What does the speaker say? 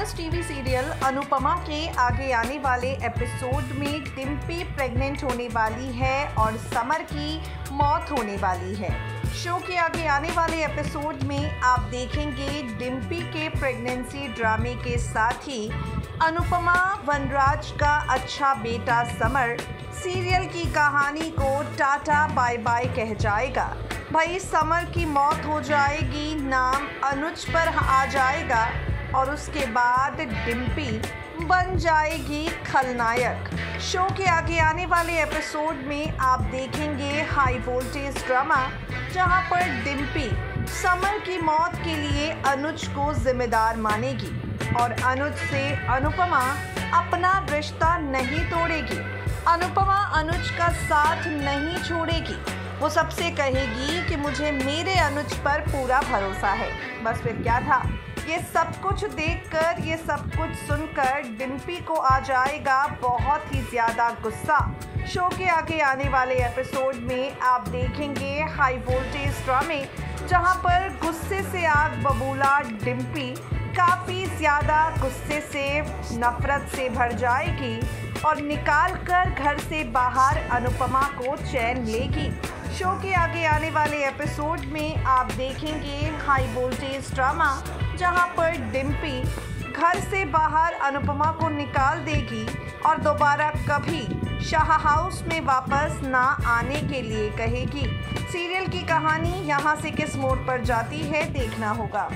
अनुपमा के आगे आने वाले एपिसोड में डिम्पी प्रेग्नेंट होने वाली है और समर की मौत होने वाली है। शो के आगे आने वाले एपिसोड में आप देखेंगे डिम्पी के प्रेगनेंसी ड्रामे के साथ ही अनुपमा वनराज का अच्छा बेटा समर सीरियल की कहानी को टाटा बाय बाय कह जाएगा। भाई समर की मौत हो जाएगी, नाम अनुज पर आ जाएगा। और उसके बाद डिम्पी बन जाएगी खलनायक। शो के आगे आने वाले एपिसोड में आप देखेंगे हाई वोल्टेज ड्रामा, जहाँ पर डिम्पी समर की मौत के लिए अनुज को जिम्मेदार मानेगी और अनुज से अनुपमा अपना रिश्ता नहीं तोड़ेगी। अनुपमा अनुज का साथ नहीं छोड़ेगी। वो सबसे कहेगी कि मुझे मेरे अनुज पर पूरा भरोसा है। बस फिर क्या था? ये सब कुछ देखकर, ये सब कुछ सुनकर डिम्पी को आ जाएगा बहुत ही ज़्यादा गुस्सा। शो के आगे आने वाले एपिसोड में आप देखेंगे हाई वोल्टेज ड्रामे, जहाँ पर गुस्से से आग बबूला डिम्पी काफ़ी ज़्यादा गुस्से से, नफ़रत से भर जाएगी और निकाल कर घर से बाहर अनुपमा को चैन लेगी। शो के आगे आने वाले एपिसोड में आप देखेंगे हाई वोल्टेज ड्रामा, जहाँ पर डिम्पी घर से बाहर अनुपमा को निकाल देगी और दोबारा कभी शाह हाउस में वापस ना आने के लिए कहेगी। सीरियल की कहानी यहाँ से किस मोड़ पर जाती है, देखना होगा।